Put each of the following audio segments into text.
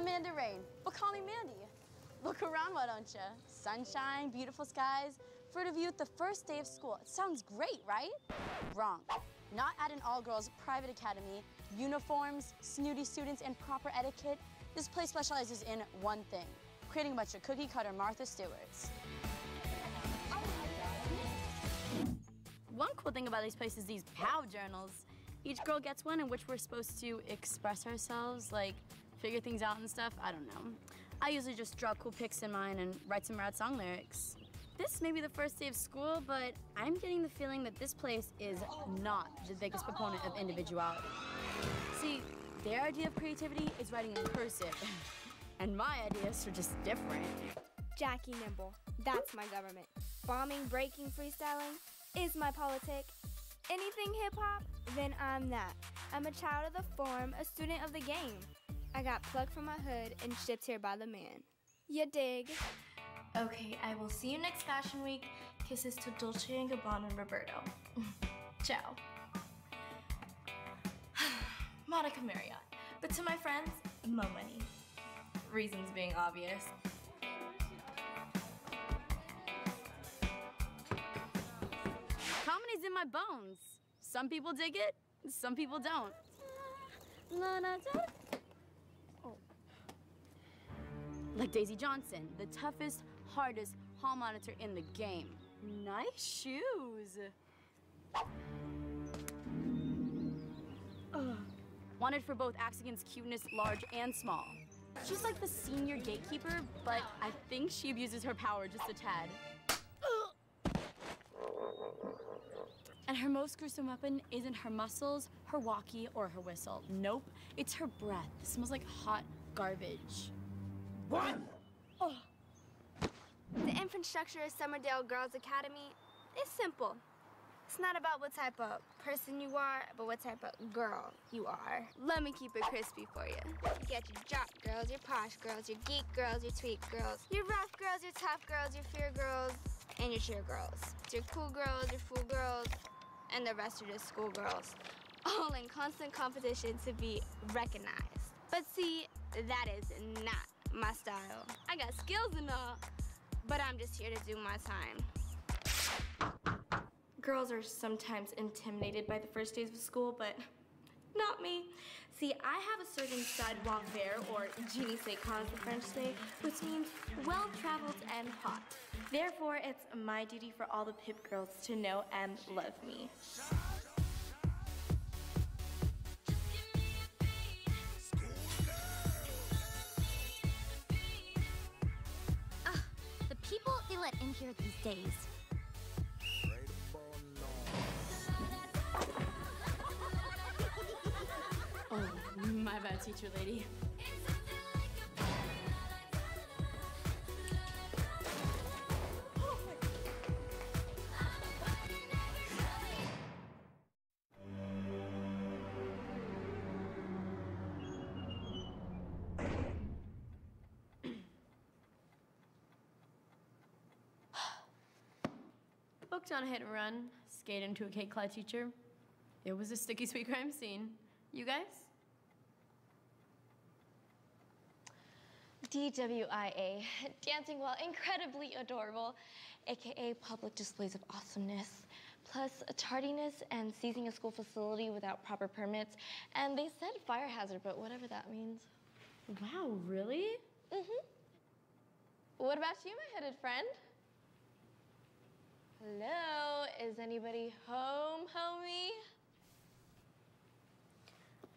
Amanda Rain, but call me Mandy. Look around, why don't you? Sunshine, beautiful skies, fruit of youth, the first day of school. It sounds great, right? Wrong. Not at an all-girls private academy, uniforms, snooty students, and proper etiquette. This place specializes in one thing, creating a bunch of cookie-cutter Martha Stewarts. One cool thing about these places is these POW journals. Each girl gets one in which we're supposed to express ourselves, like figure things out and stuff. I don't know. I usually just draw cool pics in mine and write some rad song lyrics. This may be the first day of school, but I'm getting the feeling that this place is not the biggest proponent of individuality. See, their idea of creativity is writing in cursive, and my ideas are just different. Jackie Nimble, that's my government. Bombing, breaking, freestyling is my politic. Anything hip hop, then I'm that. I'm a child of the form, a student of the game. I got plucked from my hood and shipped here by the man. You dig? Okay, I will see you next Fashion Week. Kisses to Dolce & Gabbana and Roberto. Ciao. Monica Marriott. But to my friends, mo money. Reasons being obvious. Comedy's in my bones. Some people dig it, some people don't. Like Daisy Johnson, the toughest, hardest hall monitor in the game. Nice shoes. Ugh. Wanted for both against cuteness, large and small. She's like the senior gatekeeper, but I think she abuses her power just a tad. And her most gruesome weapon isn't her muscles, her walkie, or her whistle. Nope, it's her breath. It smells like hot garbage. Oh. The infrastructure of Summerdale Girls Academy is simple. It's not about what type of person you are, but what type of girl you are. Let me keep it crispy for you. You get your jock girls, your posh girls, your geek girls, your tweak girls, your rough girls, your tough girls, your fear girls, and your cheer girls. It's your cool girls, your fool girls, and the rest are just schoolgirls. All in constant competition to be recognized. But see, that is not my style. I got skills and all, but I'm just here to do my time. Girls are sometimes intimidated by the first days of school, but not me. See, I have a certain savoir-faire, or je ne sais the French say, which means well-traveled and hot. Therefore, it's my duty for all the Pip girls to know and love me. Let in here these days. Oh, my bad, teacher lady. On a hit and run, skate into a cake clad teacher. It was a sticky sweet crime scene. You guys? DWIA, dancing while incredibly adorable, aka public displays of awesomeness, plus a tardiness and seizing a school facility without proper permits. And they said fire hazard, but whatever that means. Wow, really? Mm-hmm. What about you, my hooded friend? Hello, is anybody home, homie?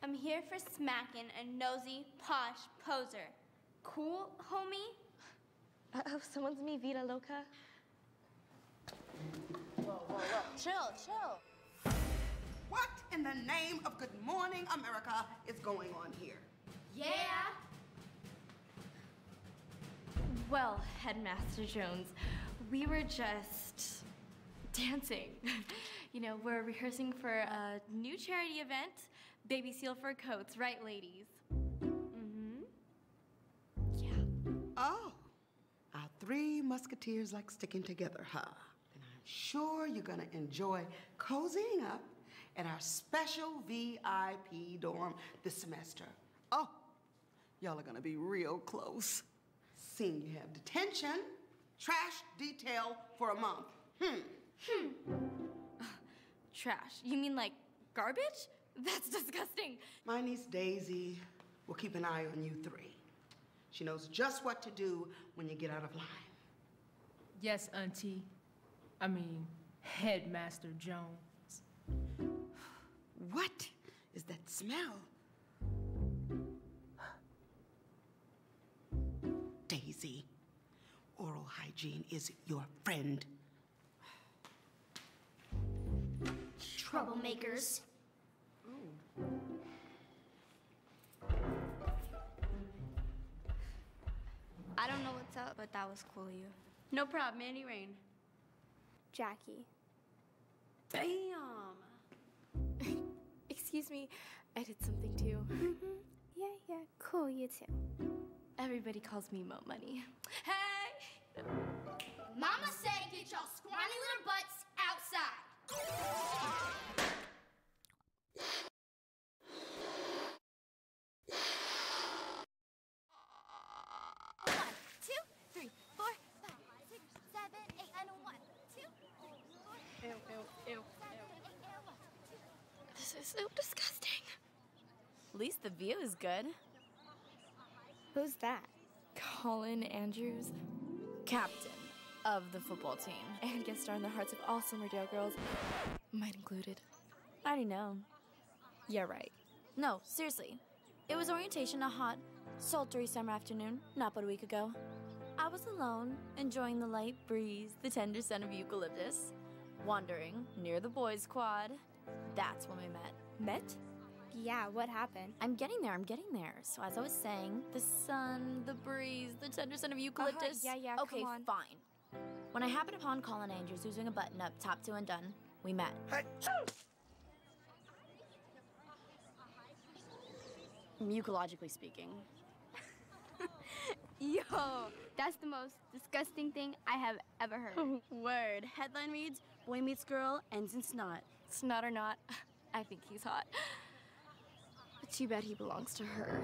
I'm here for smacking a nosy, posh poser. Cool, homie? Uh-oh, someone's me Vida Loca. Whoa, whoa, whoa. Chill, chill. What in the name of good morning, America, is going on here? Yeah. Well, Headmaster Jones, we were just dancing. you know, we're rehearsing for a new charity event, Baby Seal for Coats, right, ladies? Mm-hmm. Yeah. Oh, our three musketeers like sticking together, huh? And I'm sure you're gonna enjoy cozying up at our special VIP dorm this semester. Oh, y'all are gonna be real close. Seeing you have detention, trash detail for a month. Hmm. Hmm. Trash. You mean like garbage? That's disgusting. My niece Daisy will keep an eye on you three. She knows just what to do when you get out of line. Yes, Auntie. I mean, Headmaster Jones. What is that smell? Daisy, oral hygiene is your friend. Troublemakers. I don't know what's up, but that was cool of you. No problem, Mandy Rain. Jackie. Bam! Excuse me, I did something too. Mm-hmm. Yeah, yeah, cool, you too. Everybody calls me Mo Money. Hey! Mama said get y'all scrawny little butts outside. This is so disgusting. At least the view is good. Who's that? Colin Andrews, captain of the football team, and guest star in the hearts of all Summerdale girls, mine included. I already know. Yeah, right. No, seriously. It was orientation a hot, sultry summer afternoon, not but a week ago. I was alone, enjoying the light breeze, the tender scent of eucalyptus, wandering near the boys' quad. That's when we met. Met? Yeah, what happened? I'm getting there, I'm getting there. So as I was saying, the sun, the breeze, the tender scent of uh-huh, eucalyptus. yeah, yeah, Okay, come on. fine. When I happened upon Colin Andrews using a button up, top two and done, we met. Mucologically speaking. Yo, that's the most disgusting thing I have ever heard. Word. Headline reads Boy meets girl, ends in snot. Snot or not, I think he's hot. But too bad he belongs to her.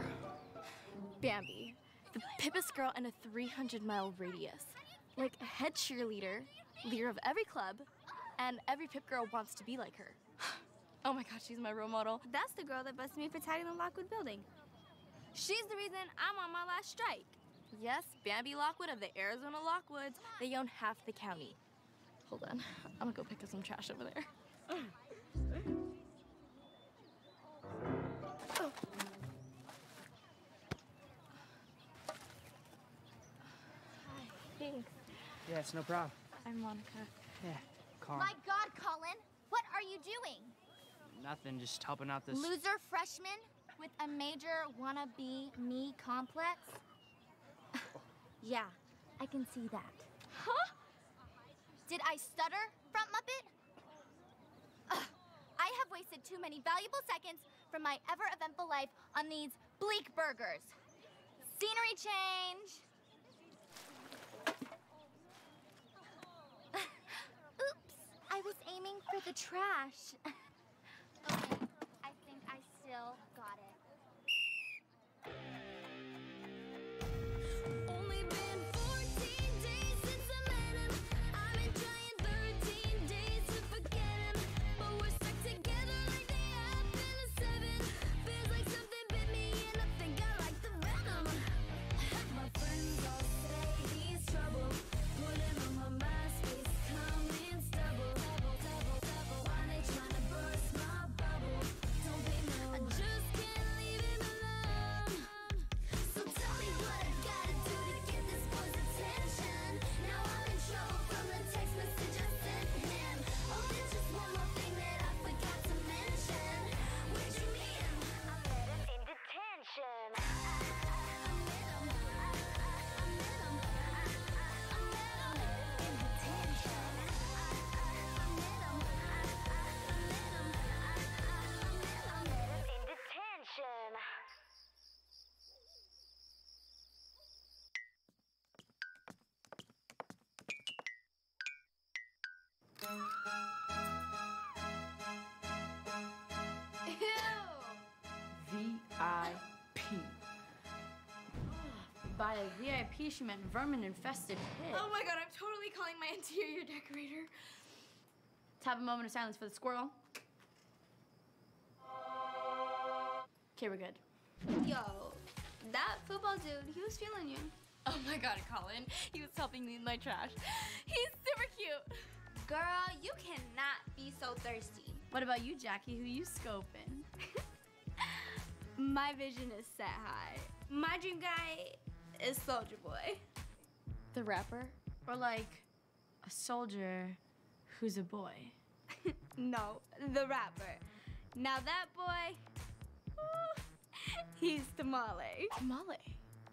Bambi, the pippest girl in a 300 mile radius. Like head cheerleader, leader of every club, and every pip girl wants to be like her. Oh my gosh, she's my role model. That's the girl that busted me for tagging the Lockwood building. She's the reason I'm on my last strike. Yes, Bambi Lockwood of the Arizona Lockwoods. They own half the county. Hold on, I'm gonna go pick up some trash over there. Hi, Thanks. Yeah, it's no problem. I'm Monica. Yeah, calm. My God, Colin, what are you doing? Nothing, just helping out this. Loser freshman with a major wannabe me complex? yeah, I can see that. Huh? Did I stutter, Front Muppet? Ugh, I have wasted too many valuable seconds from my ever eventful life on these bleak burgers. Scenery change. Oops, I was aiming for the trash. think VIP. by a VIP, she meant vermin-infested pit. Oh my god, I'm totally calling my interior decorator. Let's have a moment of silence for the squirrel. Okay, we're good. Yo, that football dude, he was feeling you. Oh my god, Colin. He was helping me in my trash. He's super cute. Girl, you cannot be so thirsty. What about you, Jackie? Who you scoping? My vision is set high. My dream guy is Soldier Boy. The rapper? Or like a soldier who's a boy. No, the rapper. Now that boy, ooh, he's Tamale. Tamale.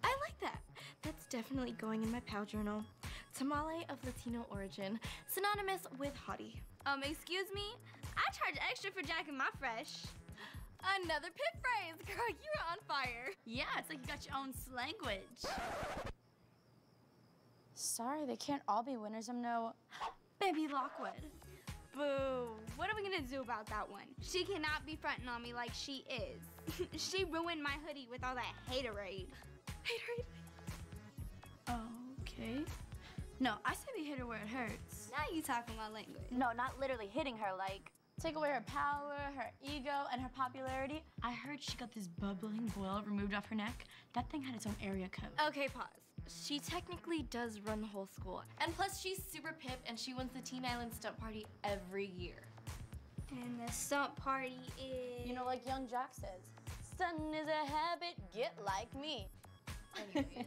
I like that. That's definitely going in my POW journal. Tamale of Latino origin, synonymous with hottie. Um, excuse me? I charge extra for Jack and my fresh. Another pit phrase. Girl, you're on fire. Yeah, it's like you got your own slanguage. Sorry, they can't all be winners. I'm no Bambi Lockwood. Boo. What are we gonna do about that one? She cannot be fronting on me like she is. she ruined my hoodie with all that haterade. Haterade. Okay. No, I said we hit her where it hurts. Now you talking my language. No, not literally hitting her, like take away her power, her ego, and her popularity. I heard she got this bubbling boil removed off her neck. That thing had its own area code. Okay, pause. She technically does run the whole school. And plus, she's super pip and she wins the Teen Island Stunt Party every year. And the stunt party is. You know, like Young Jack says, stunting is a habit, get like me. Anyways,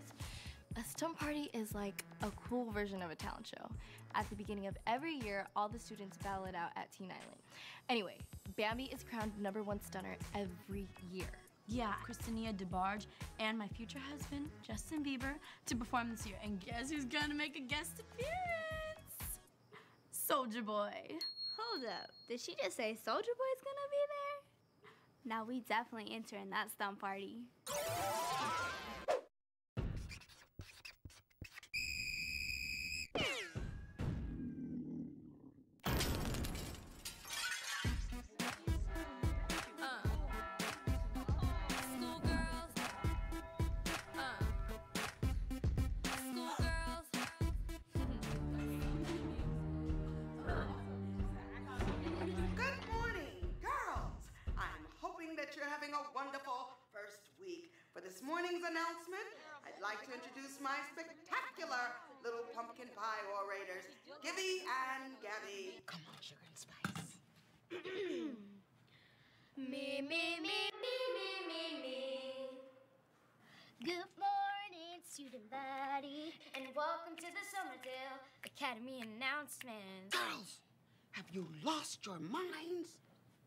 a stunt party is like a cool version of a talent show. At the beginning of every year, all the students battle it out at Teen Island. Anyway, Bambi is crowned number one stunner every year. Yeah, Kristinia DeBarge and my future husband, Justin Bieber, to perform this year. And guess who's gonna make a guest appearance? Soldier Boy. Hold up. Did she just say Soldier Boy's gonna be there? Now we definitely entering that stunt party. And welcome to the Summerdale Academy announcement. Girls, have you lost your minds?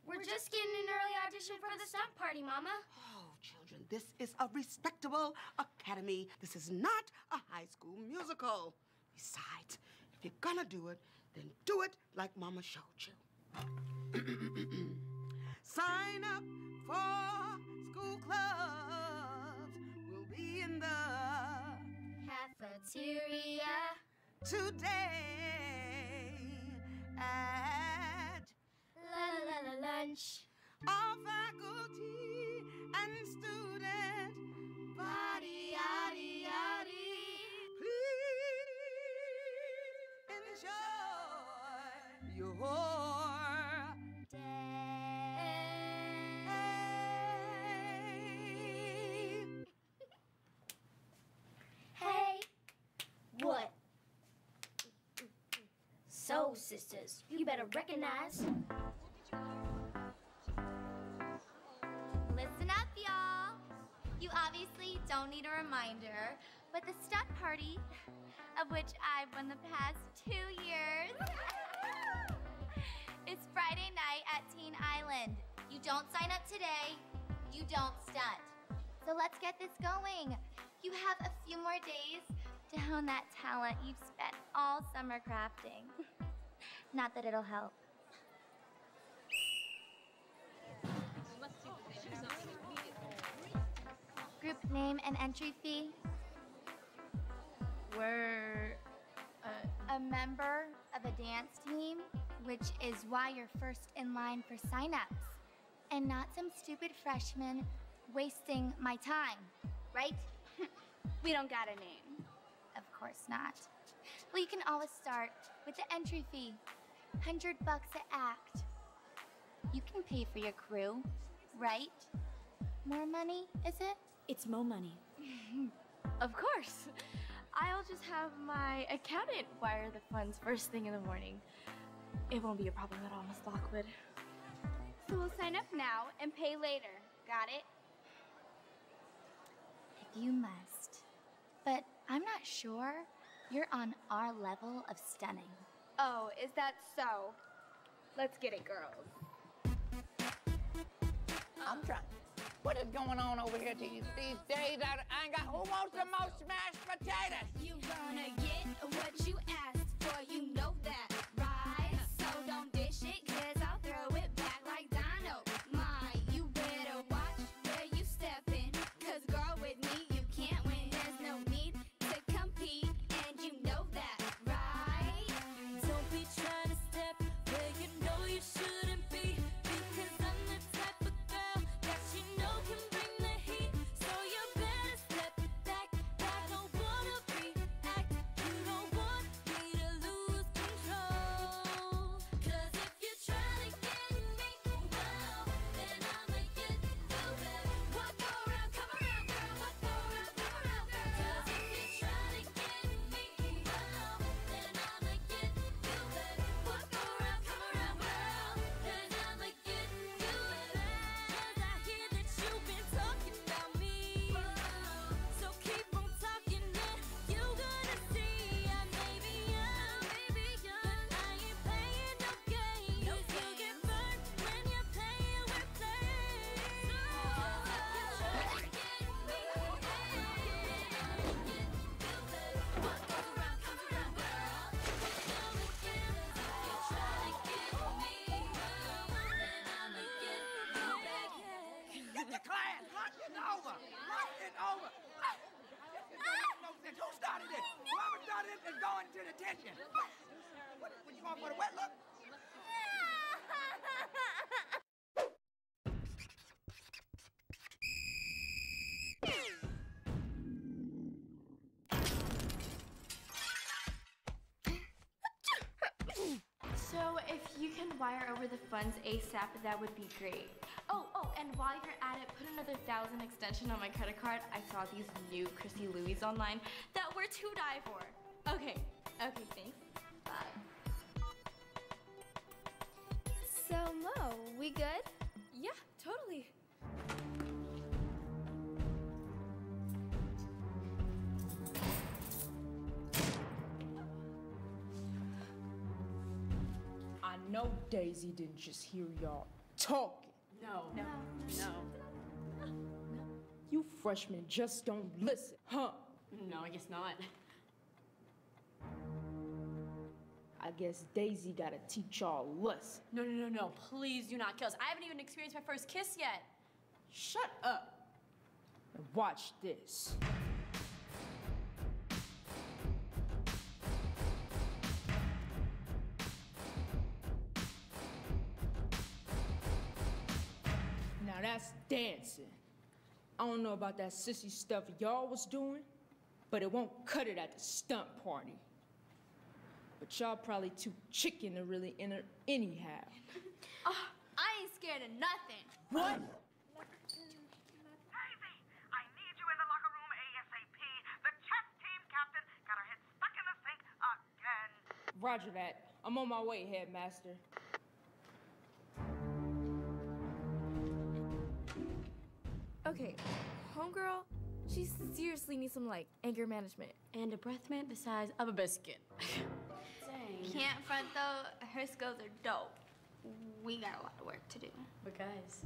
We're just getting an early audition for the stunt party, Mama. Oh, children, this is a respectable academy. This is not a high school musical. Besides, if you're gonna do it, then do it like Mama showed you. Sign up for school clubs. We'll be in the Cafeteria. today at La la la lunch. our faculty and student body yaddy yaddy. Please enjoy your sisters, you better recognize. Listen up, y'all. You obviously don't need a reminder, but the stunt party, of which I've won the past two years, is Friday night at Teen Island. You don't sign up today, you don't stunt. So let's get this going. You have a few more days to hone that talent you've spent all summer crafting. Not that it'll help. Group name and entry fee. We're uh, a member of a dance team, which is why you're first in line for signups, and not some stupid freshman wasting my time, right? We don't got a name. Of course not. Well, you can always start with the entry fee. 100 bucks a act. You can pay for your crew, right? More money, is it? It's Mo money. of course. I'll just have my accountant wire the funds first thing in the morning. It won't be a problem at all, Miss Lockwood. So we'll sign up now and pay later. Got it? If you must. But I'm not sure you're on our level of stunning. Oh, is that so? Let's get it, girls. I'm drunk. What is going on over here these, these days? I, I ain't got. Who wants the most mashed potatoes? You gonna get what you asked for, you know that, right? So don't dish it, What, what, you for the wet look? So if you can wire over the funds ASAP, that would be great. Oh, oh, and while you're at it, put another thousand extension on my credit card. I saw these new Chrissy Louis online that were to die for. Okay, okay, thanks. Bye. So, Mo, we good? Yeah, totally. I know Daisy didn't just hear y'all talking. No. No. No. No. You freshmen just don't listen, huh? No, I guess not. I guess Daisy gotta teach y'all lesson. No, no, no, no. Please do not kill us. I haven't even experienced my first kiss yet. Shut up and watch this. Now that's dancing. I don't know about that sissy stuff y'all was doing, but it won't cut it at the stunt party. But y'all probably too chicken to really enter anyhow. Oh, I ain't scared of nothing. What? Daisy, I need you in the locker room ASAP. The chess team captain got her head stuck in the sink again. Roger that. I'm on my way, headmaster. Okay, homegirl, she seriously needs some like anger management. And a breath mint the size of a biscuit. Can't front though, her skills are dope. We got a lot of work to do. But guys,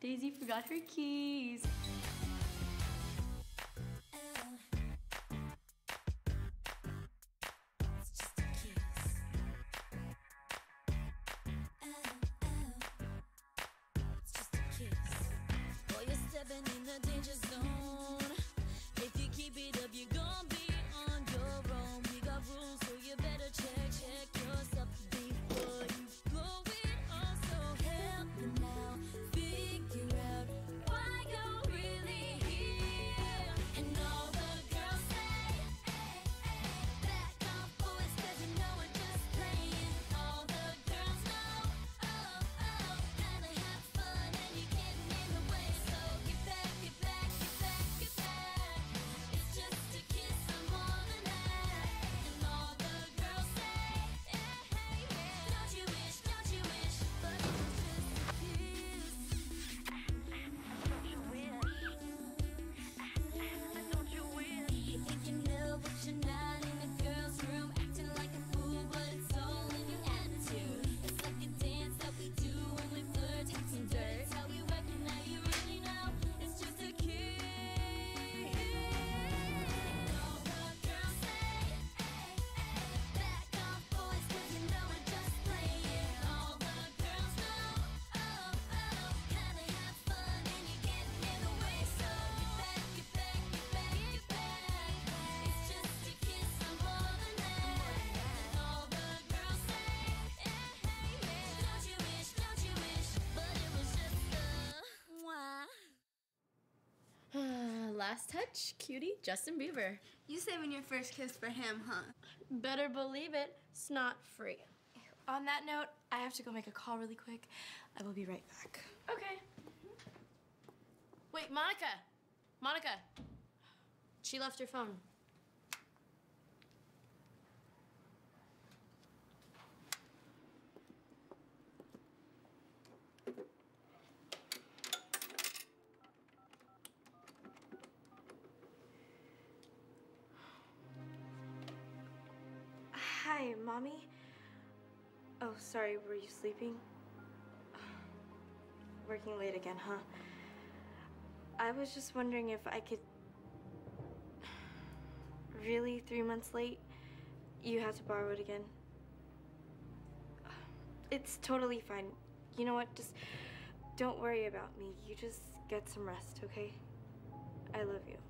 Daisy forgot her keys. Last touch, cutie, Justin Bieber. You saving your first kiss for him, huh? Better believe it, snot free. On that note, I have to go make a call really quick. I will be right back. Okay. Wait, Monica! Monica! She left her phone. Mommy. Oh, sorry, were you sleeping? Working late again, huh? I was just wondering if I could. Really, three months late? You have to borrow it again? It's totally fine. You know what? Just don't worry about me. You just get some rest, okay? I love you.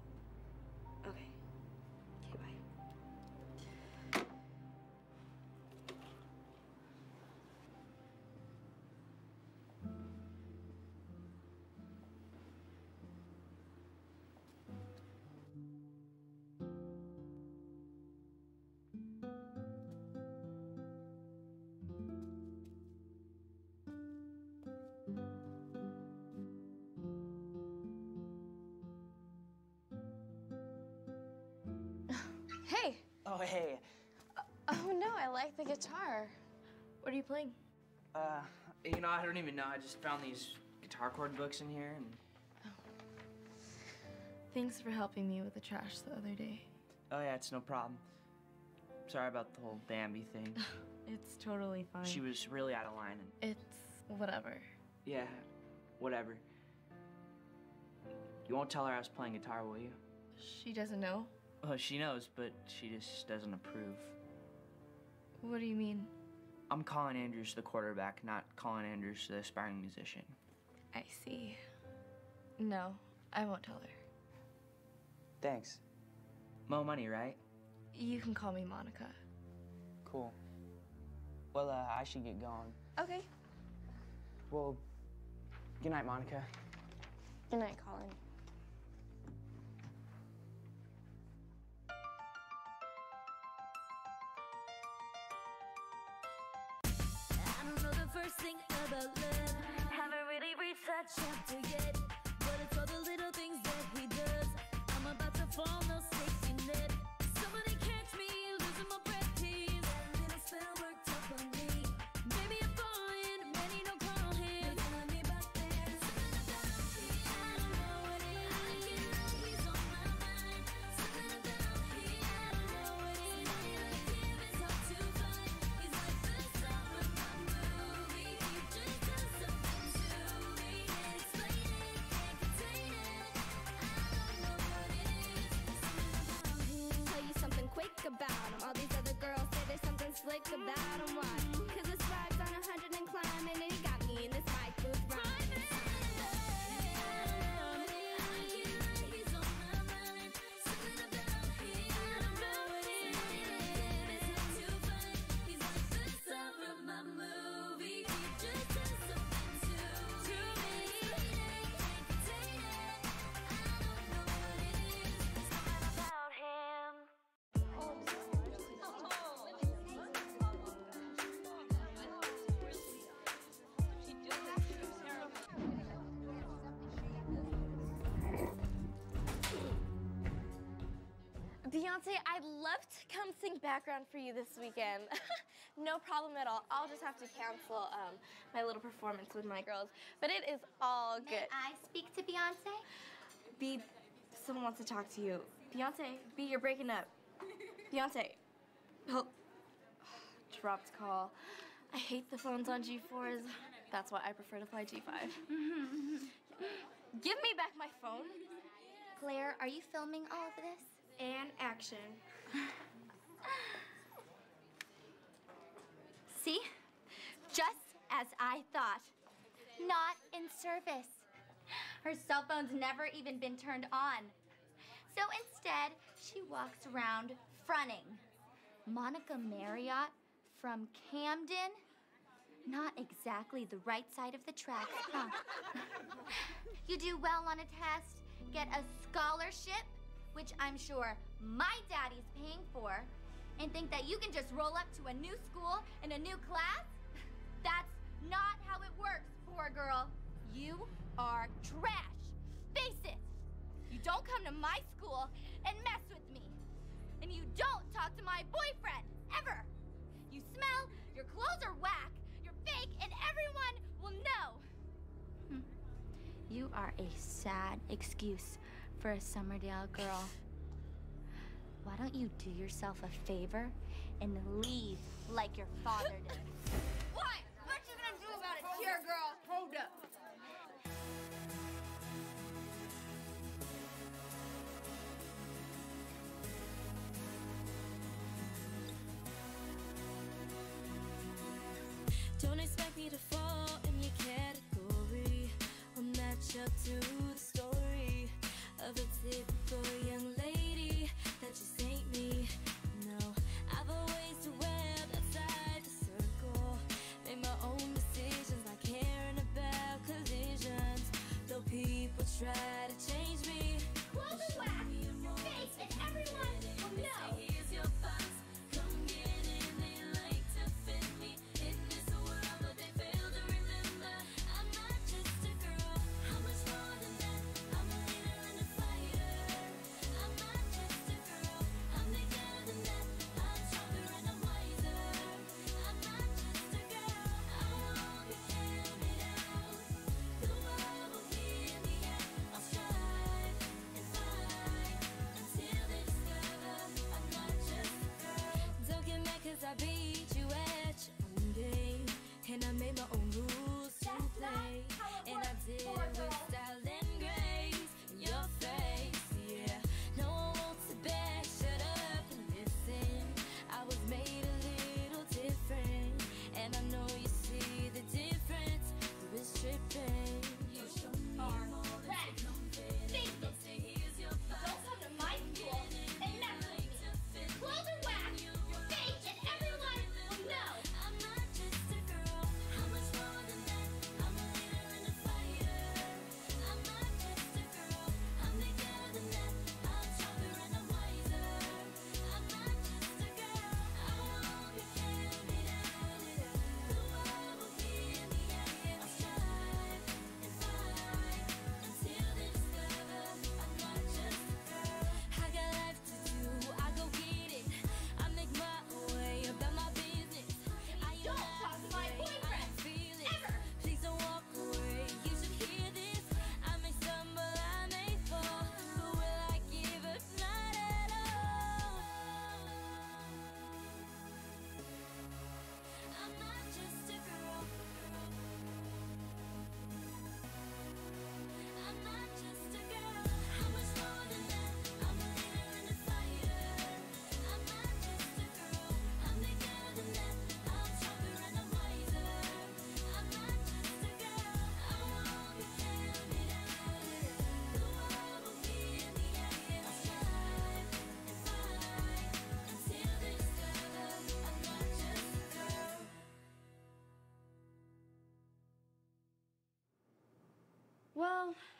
Hey! Oh, hey. Oh no, I like the guitar. What are you playing? Uh, you know, I don't even know. I just found these guitar chord books in here, and Thanks for helping me with the trash the other day. oh yeah, it's no problem. Sorry about the whole Bambi thing. It's totally fine. She was really out of line, and It's whatever. yeah, whatever. You won't tell her I was playing guitar, will you? She doesn't know. Well, she knows, but she just doesn't approve. What do you mean? I'm Colin Andrews, the quarterback, not Colin Andrews, the aspiring musician. I see. No, I won't tell her. Thanks. Mo money, right? You can call me Monica. Cool. Well, uh, I should get going. Okay. Well, good night, Monica. Good night, Colin. Don't know the first thing about love. Haven't really reached that chapter yet. But it's all the little things that he does. I'm about to fall, no safety something slick about him. Why? Cause his swag's on a hundred and climbing, and he got Beyonce, I'd love to come sing background for you this weekend. no problem at all. I'll just have to cancel um, my little performance with my girls. But it is all May good. I speak to Beyonce? B, someone wants to talk to you. Beyonce, B, you're breaking up. Beyonce. Oh, dropped call. I hate the phones on G4s. That's why I prefer to fly G5. Give me back my phone. Claire, are you filming all of this? And action. See? Just as I thought. Not in service. Her cell phone's never even been turned on. So instead, she walks around fronting. Monica Marriott from Camden? Not exactly the right side of the tracks, huh? you do well on a test, get a scholarship, which I'm sure my daddy's paying for, and think that you can just roll up to a new school and a new class? That's not how it works, poor girl. You are trash. Face it. You don't come to my school and mess with me. And you don't talk to my boyfriend, ever. You smell, your clothes are whack, you're fake, and everyone will know. Hmm. You are a sad excuse for a Summerdale girl. Why don't you do yourself a favor and leave like your father did? What? What you gonna do about it, here, girl? Hold up. Don't expect me to fall in your category or match up to the story of a typical young lady that just ain't me. No, I've always dwelled outside the circle, made my own decisions, not caring about collisions. Though people try 'cause I beat you at your own game, and I made my own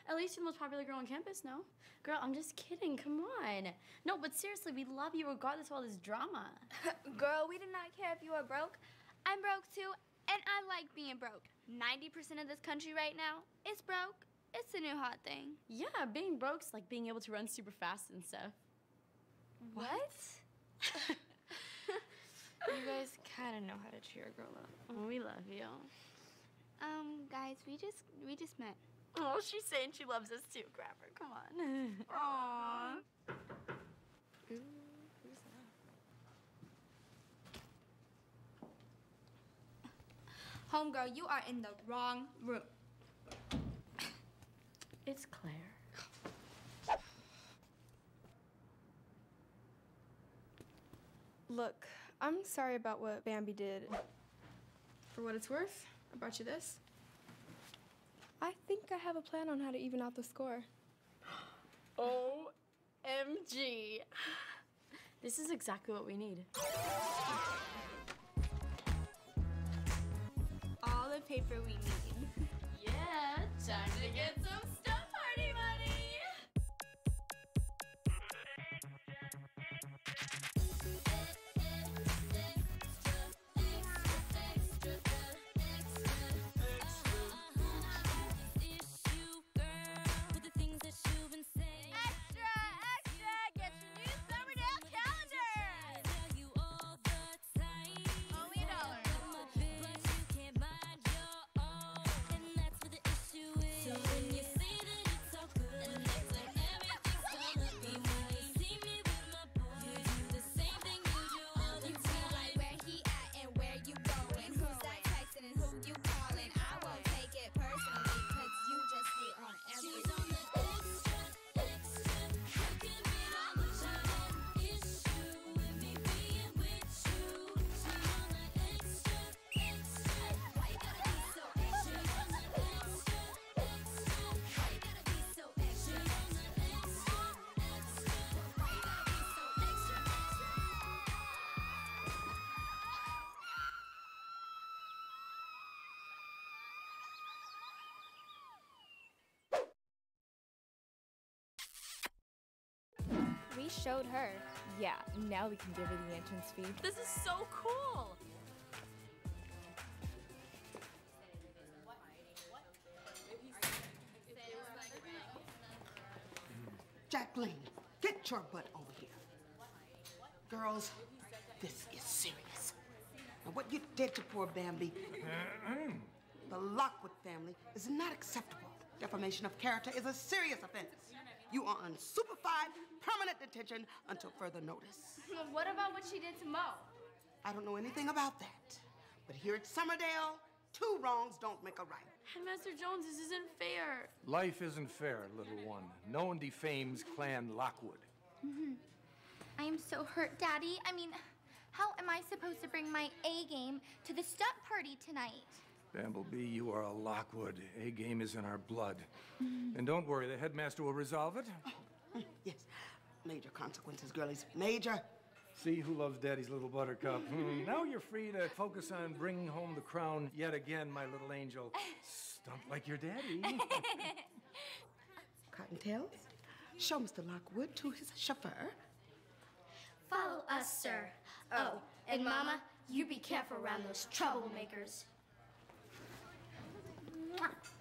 at least you're the most popular girl on campus, no? Girl, I'm just kidding. Come on. No, but seriously, we love you regardless of all this drama. Girl, we do not care if you are broke. I'm broke too, and I like being broke. 90% of this country right now is broke. It's a new hot thing. Yeah, being broke's like being able to run super fast and stuff. What? You guys kind of know how to cheer a girl up. We love you. Um, guys, we just we just met. Oh, she's saying she loves us too. Grab her. Come on. Aww. Homegirl, you are in the wrong room. It's Claire. Look, I'm sorry about what Bambi did. For what it's worth, I brought you this. I think I have a plan on how to even out the score. OMG. This is exactly what we need. All the paper we need. Yeah, time to get some stuff We showed her. Yeah, now we can give her the entrance fee. This is so cool. Jacqueline, get your butt over here. Girls, this is serious. And what you did to poor Bambi, the Lockwood family, is not acceptable. Defamation of character is a serious offense. You are on supervised permanent detention until further notice. what about what she did to Mo? I don't know anything about that. But here at Summerdale, two wrongs don't make a right. Headmaster Jones, this isn't fair. Life isn't fair, little one. No one defames Clan Lockwood. Mm hmm I am so hurt, Daddy. I mean, how am I supposed to bring my A game to the stunt party tonight? Bamblebee, you are a Lockwood. A game is in our blood. And don't worry, the headmaster will resolve it. Yes, major consequences, girlies. Major. See who loves Daddy's little buttercup. Hmm, Now you're free to focus on bringing home the crown yet again, my little angel. Stump like your daddy. Cottontails, show Mr. Lockwood to his chauffeur. Follow us, sir. Oh, and Mama, you be careful around those troublemakers. Follow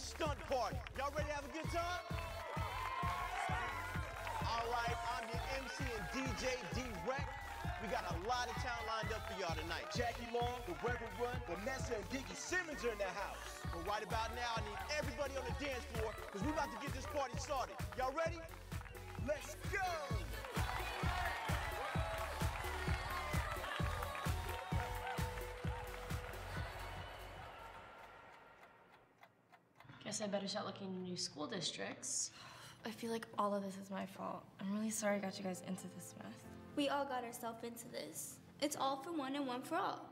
stunt party. Y'all ready to have a good time? All right, I'm your MC and DJ D-Rec. We got a lot of talent lined up for y'all tonight. Jackie Long, the Reverend Run, Vanessa and Diggy Simmons are in the house. But right about now, I need everybody on the dance floor because we're about to get this party started. Y'all ready? Let's go! Guess I better start looking into new school districts. I feel like all of this is my fault. I'm really sorry I got you guys into this mess. We all got ourselves into this. It's all for one and one for all.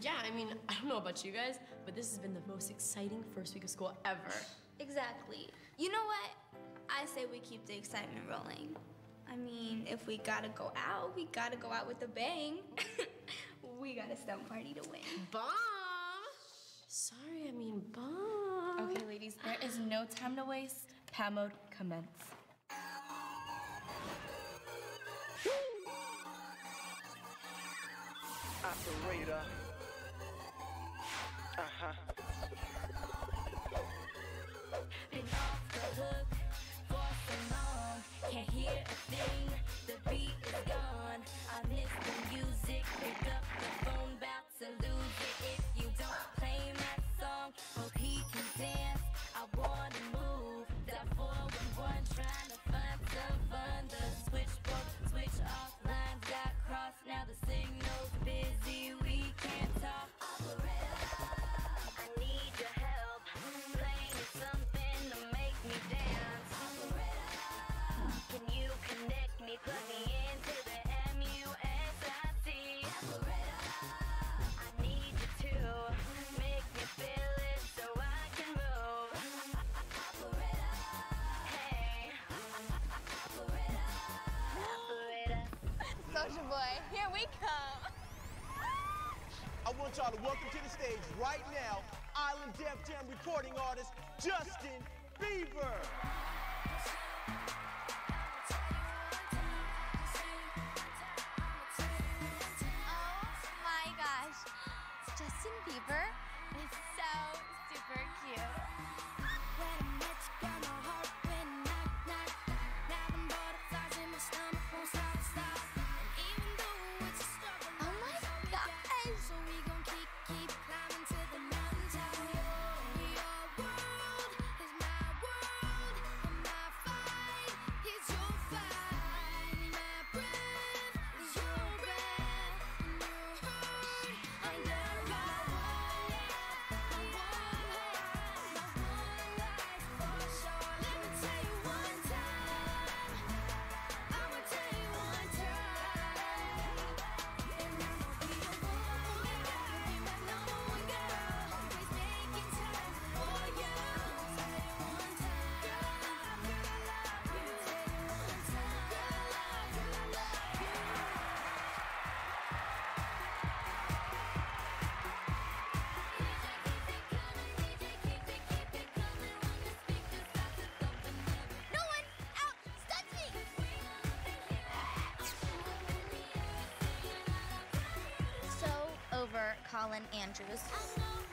Yeah, I mean, I don't know about you guys, but this has been the most exciting first week of school ever. Exactly. You know what? I say we keep the excitement rolling. I mean, if we gotta go out, we gotta go out with a bang. we got a stunt party to win. Bomb! Sorry, I mean bomb. Okay, ladies, there is no time to waste. Pam mode, commence. Operator. Uh-huh. Been off the hook for so long. Can't hear a thing. Soulja Boy, here we come. I want y'all to welcome to the stage right now Island Def Jam recording artist Justin Bieber. Oh my gosh. Justin Bieber is so super cute. over Colin Andrews.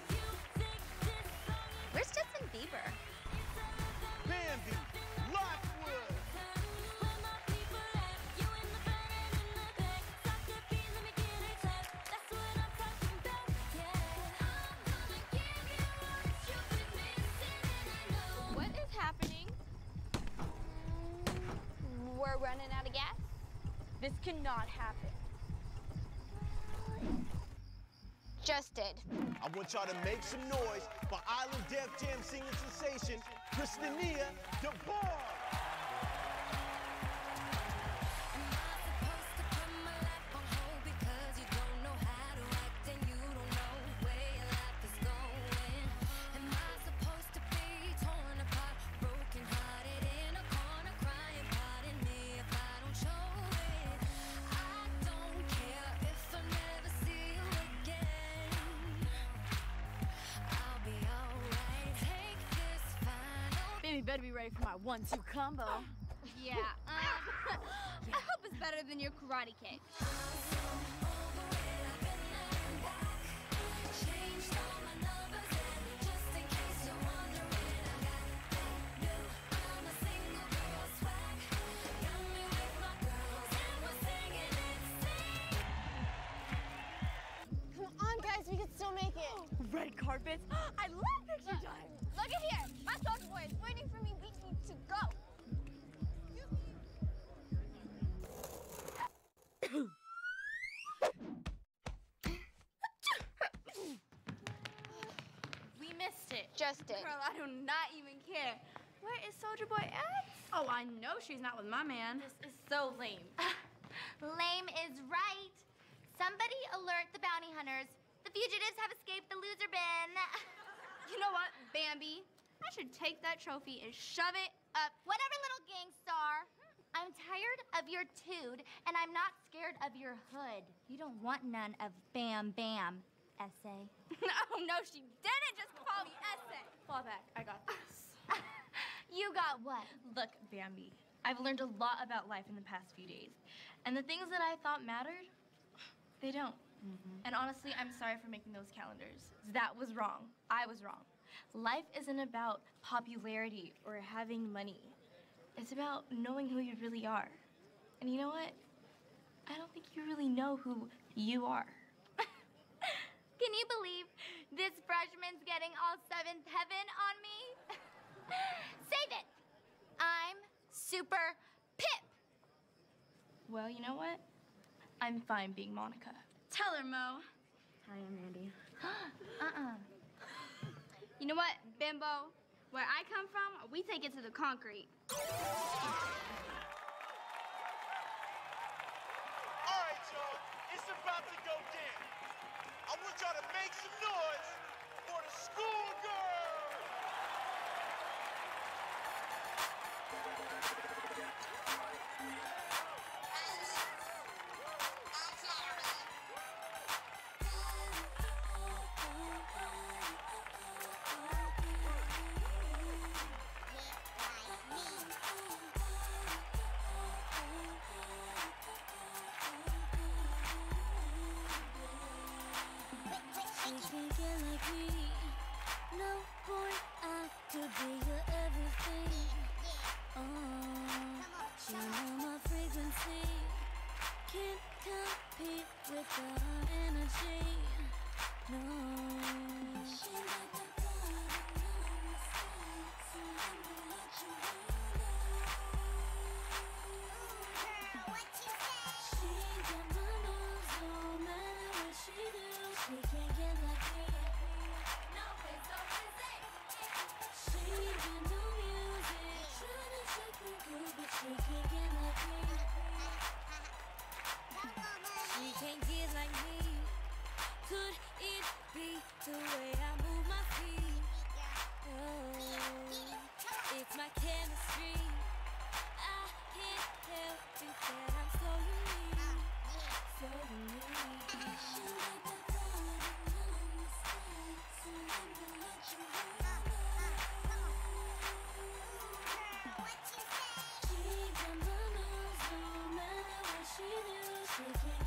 Did. I want y'all to make some noise for Island Def Jam singing sensation, Kristinia DeBarge. One-two combo. Yeah. Um, I hope it's better than your karate kick. Just. Girl, I do not even care. Where is Soulja Boy at? Oh, I know she's not with my man. This is so lame. Lame is right. Somebody alert the bounty hunters. The fugitives have escaped the loser bin. You know what, Bambi? I should take that trophy and shove it up. Whatever, little gang star. I'm tired of your tood, and I'm not scared of your hood. You don't want none of Bam Bam, essay. oh no, she didn't just call me essay. Fall back. I got this. You got what? Look, Bambi, I've learned a lot about life in the past few days. And the things that I thought mattered, they don't. Mm-hmm. And honestly, I'm sorry for making those calendars. That was wrong. I was wrong. Life isn't about popularity or having money. It's about knowing who you really are. And you know what? I don't think you really know who you are. Can you believe this freshman's getting all seventh heaven on me? Save it! I'm super pip. Well, you know what? I'm fine being Monica. Tell her, Mo. Hi, I'm Andy. Uh-uh. You know what, Bimbo? Where I come from, we take it to the concrete. All right, y'all, it's about to go down. I want y'all to make some noise for the schoolgirl. Can't like me. Could it be the way I move my feet? Oh, it's my chemistry. I can't help it that I'm so unique, so unique. She let She got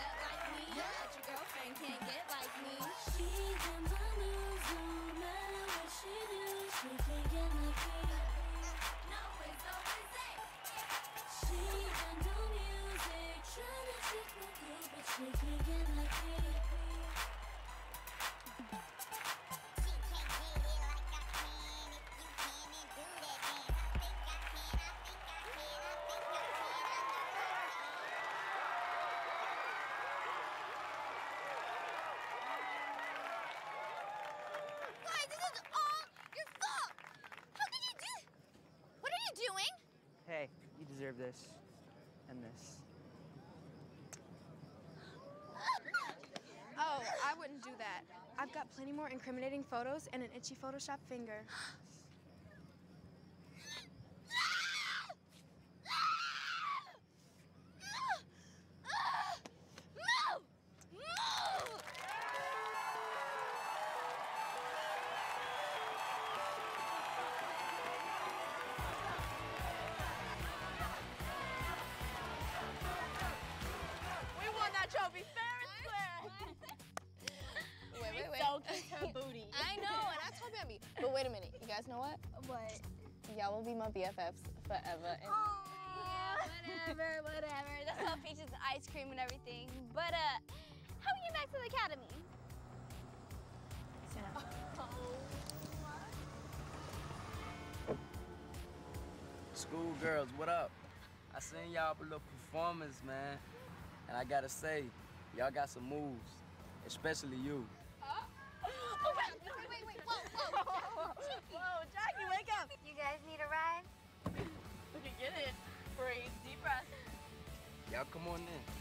Your girlfriend can't get like me. She got my no what she she can't get like me. No music, tryna trick my crew, but she can't get like me. Plenty more incriminating photos and an itchy Photoshop finger. guys know what? What? Y'all will be my BFFs forever. And whatever, whatever. That's all peaches and ice cream and everything. But uh, how we get back to the academy? Schoolgirls, what up? I seen y'all a little performance, man. And I gotta say, y'all got some moves, especially you. Guys need a ride? We can get it. Breathe, deep breath. Y'all come on in.